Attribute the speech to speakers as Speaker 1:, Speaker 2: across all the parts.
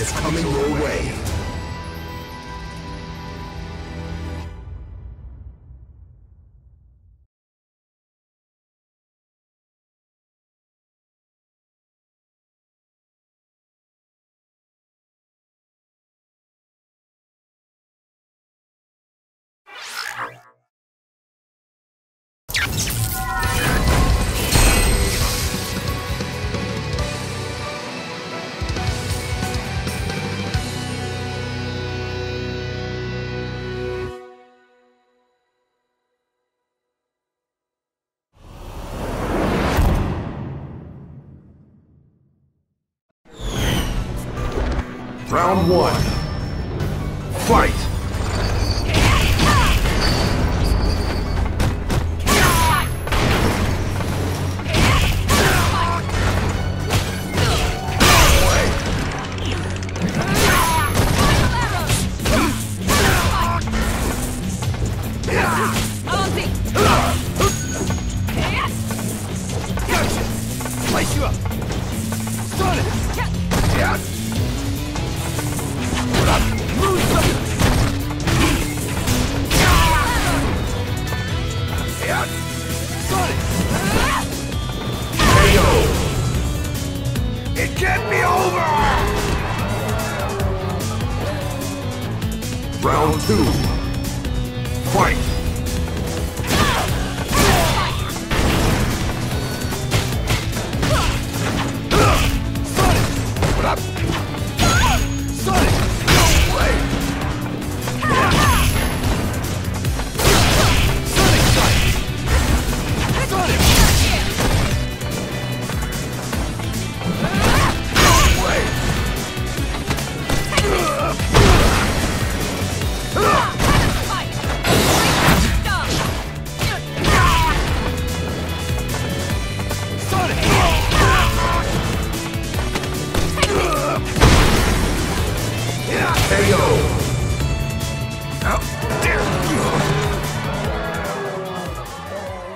Speaker 1: is coming your way. Round one. Fight!
Speaker 2: Place you up! Stun it! Yeah. Me over!
Speaker 1: Round two. Fight!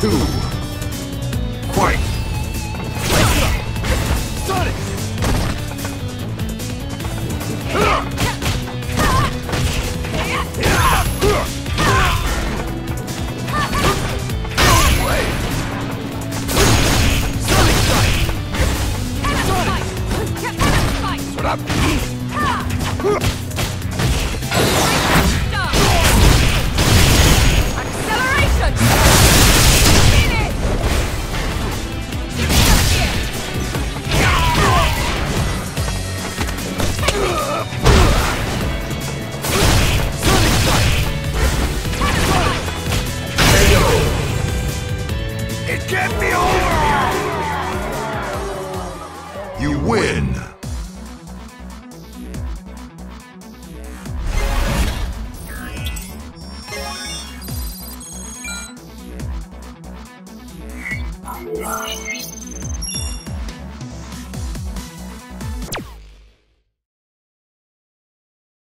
Speaker 1: two.
Speaker 3: 了。